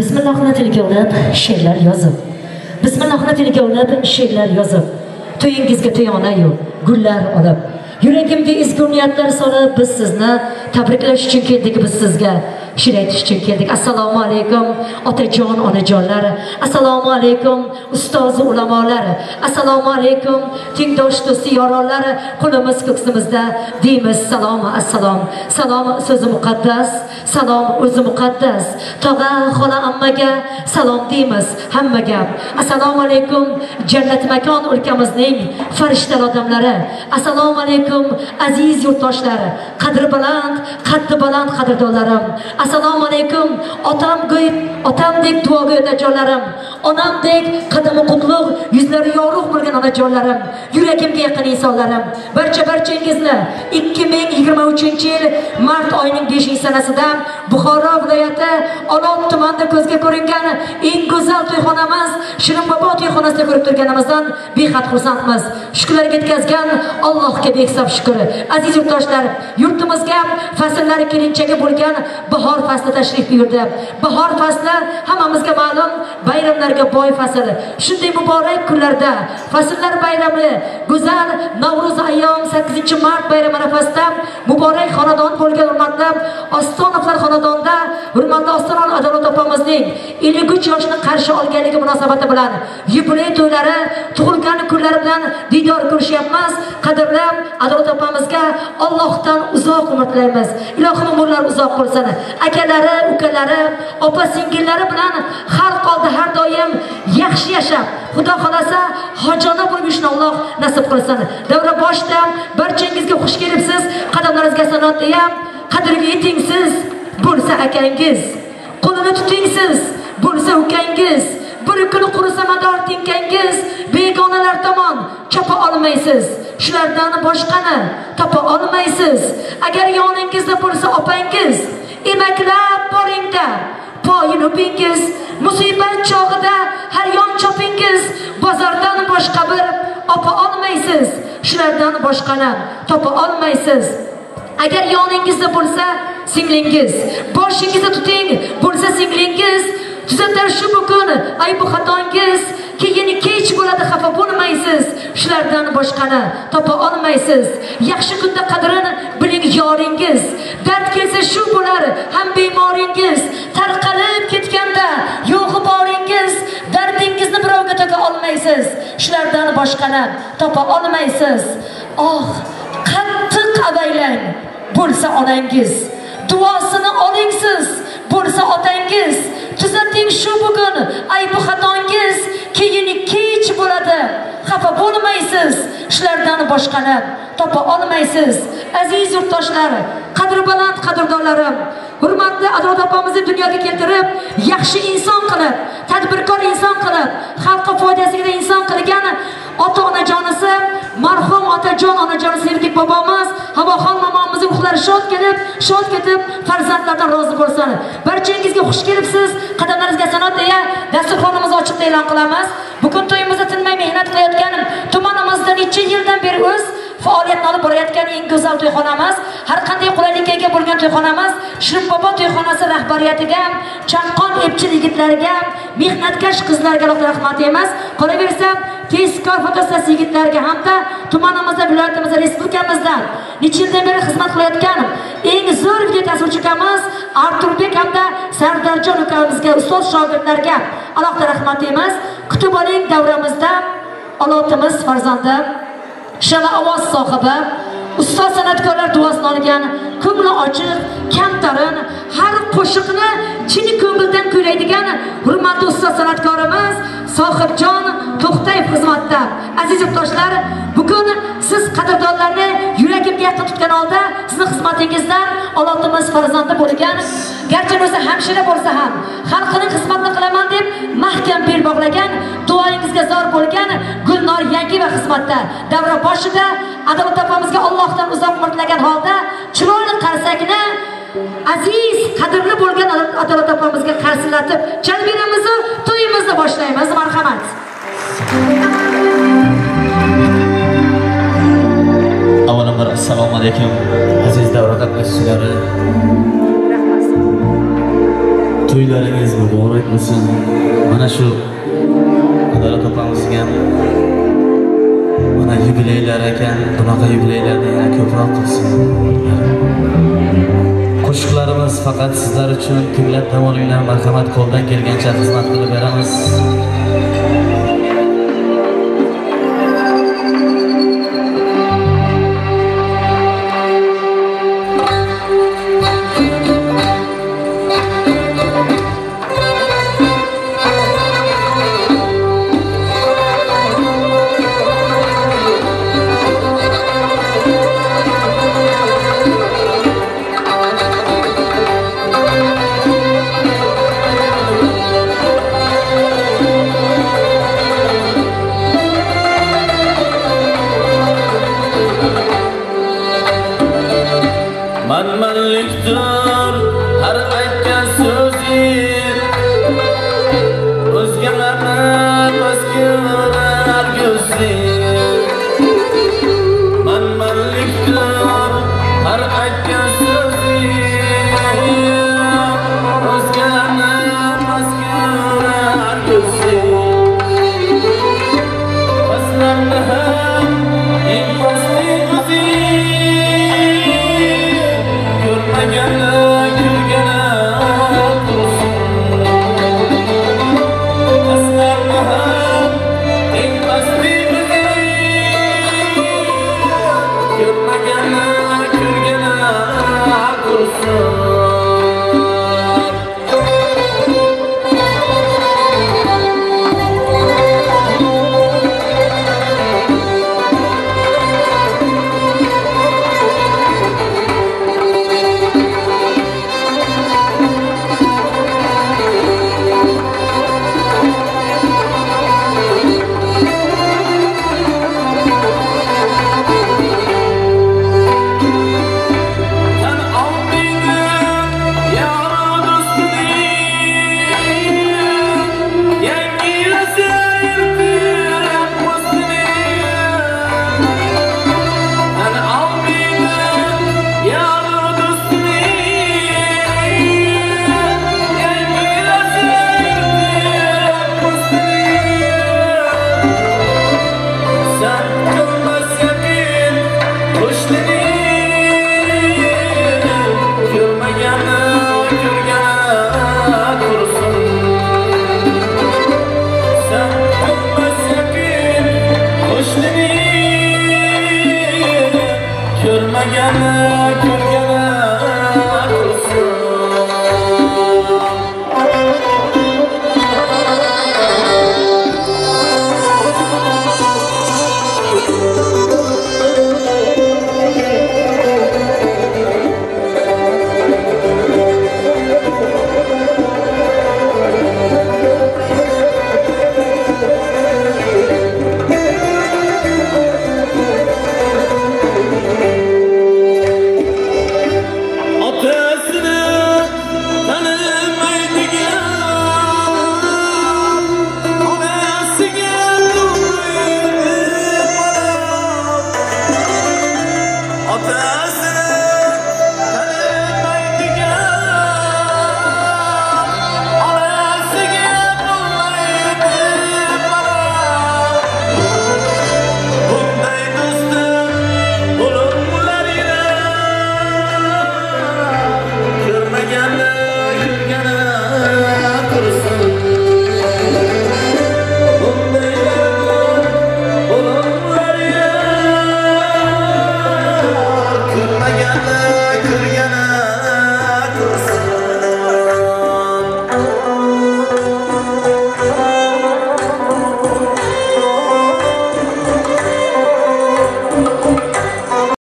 bismillohni tiliga olib she'rlar yozib. Bismillohni tiliga olib she'rlar yozib. To'yingizga to'yona yo'q gullar olib. Yuragimga ezgu niyatlar solib biz sizni tabriklash uchun keldik biz sizga. She'r aytish uchun keldik. Assalomu alaykum otajon onajonlar. Assalomu alaykum ustozi ulamolar. Assalomu alaykum tengdosh do'sti yoronlar. Qo'limiz ko'ksimizda deymiz salom assalom. Salom so'zi muqaddas. Salom o'zi muqaddas. Tog'a xola ammaga salom deymiz hammaga assalomu alaykum jannat makon o'lkamizning farishtalar odamlari. Assalomu alaykum aziz yurtdoshlar. Qadri baland qaddi baland qadrdonlarim. Assalomu alaykum otam otamdek duogo'y otajonlarim onamdek qadami qutlug' yuzlari yorug' bo'lgan onajonlarim yuragimga yaqin insonlarim. Barcha barchangizni ikki ming yigirma uchinchi yil mart oyining beshinchi sanasida buxoro viloyati olot tumanida ko'zga ko'ringan eng go'zal to'yxonamiz shirin bobo to'yxonasida ko'rib turganimizdan behad xursandmiz. Shukrlarga yetkazgan allohga behisob shukur aziz yurtdoshlar yurtimizga fasllari kelinchagi bo'lgan bahor fasli tashrif buyurdi. Bahor fasli hammamizga ma'lum bayramlarga boy fasl. Shunday muborak kunlarda fasllar bayrami go'zal navro'z ayyom 8 mart bayrami arafasida muborak xonadon bo'lgan hurmatli ostonovlar xonadonida hurmatli ostonov adolat opamizning 53 yoshni qarshi olganligi munosabati bilan yubiley to'ylari tug'ilgan kunlari bilan diydor ko'rishyapmiz. Qadrli adolat opamizga Allohdan uzoq umr tilaymiz. Ilohim umrlar uzoq bo'lsin. Akalari ukalari opa singillari bilan har oldida har doim yaxshi yashab xudo xohlasa hojona bo'lib yurishni Alloh nasib qilsin. Davra boshida barchangizga xush kelibsiz qadamlaringizga sanot deyam qadriga yeting siz bo'lsa akangiz. Qo'lini tuting siz bo'lsa ukangiz. Bir kuni qurisa mador tinkangiz begonalar tomon chopa olmaysiz. Shulardan boshqani topa olmaysiz. Agar yoningizda bo'lsa opangiz emaklab boringda. Poyin o'pingiz musibat chog'ida har yon chopingiz. Bozordan boshqa bir opa olmaysiz. Shulardan boshqani topa olmaysiz. Agar yoningizda bo'lsa singlingiz boshingizda tuting bo'lsa singlingiz. Tuzatar shu bugun aybu xatongiz. Keyin kech bo'ladi xafa bo'lmaysiz. Shulardan boshqani topa olmaysiz. Yaxshi kunda qadrini biling yoringiz. Dard kelsa shu bo'lar ham bemoringiz. Siz shulardan boshqani topa olmaysiz. Oh qattiq avaylang bo'lsa onangiz duosini oling siz bo'lsa otangiz tuzating shu bugun aybi xatongiz keyin kech bo'ladi. Xafa bo'lmaysiz. Shulardan boshqani topa olmaysiz. Aziz yurtdoshlar qadri baland qadrdonlarim hurmatli adolat opamizni dunyoga keltirib yaxshi inson qilib tadbirkor inson qilib xalqqa foydasiga inson qilgan ota onajonisi marhum otajon onajon sevdik bobomiz havoxon momomizni ruhlari shod kelib shod ketib farzandlardan rozi bo'lsin. Barchangizga xush kelibsiz qadamlaringizga sanot deya dasturxonimizni ochiqda e'lon qilamiz. Bugun to'yimizda tinmay mehnat qilayotgan tumanimizda necha yildan beri o'z faoliyatni olib borayotgan eng go'zal to'yxonamiz. Har qanday qulaylikka ega bo'lgan to'yxonamiz shirin bobo to'yxonasi rahbariyatiga chaqqon epchil yigitlariga mehnatkash qizlarga alohida rahmat deymiz. Qolaversa tezkor fotostas yigitlarga hamda tumanimizda viloyatimizda respublikamizda necha yildan beri xizmat qilayotgan eng zo'r videotasvirchi ukamiz arturbek hamda sardarjon ukamizga ustoz shogirdlarga alohida rahmat deymiz. Kutib oling davramizda olotimiz farzandi. Shala ovoz sohibi ustoz san'atkorlar duosini olgan ko'ngli ochiq kamtarin har qo'shiqni chin ko'ngildan kuylaydigan hurmatli ustoz san'atkorimiz sohibjon to'xtayev xizmatda. Aziz yurtdoshlar bugun siz qadrdonlarni yuragimga yaqin tutgan holda sizni xizmatingizdan olotimiz farzandi bo'lgan garchi o'zi hamshira bo'lsa ham xalqining xizmatini qilaman deb mahkam bel bog'lagan duoyingizga zor bo'lgan gulnor yangiyeva xizmatda. Davra boshida adolat opamizga allohdan uzoq umr tilagan holda chiroyli qarsakni aziz qadrli bo'lgan adolat opamizga qarsillatib chalib beramizu to'yimizni boshlaymiz. Marhamat. Avvalambor assalomu alaykum aziz davra qatnashchilari to'ylaringiz muborak bo'lsin. Mana shu adolat opamizga ham mana yubileylar ekan bunaqa yubileylarni yana ko'proq qilsin. Qo'shiqlarimiz faqat sizlar uchun tinglab dam olinglar marhamat qo'ldan kelgancha xizmat qilib beramiz. Amen. Yanık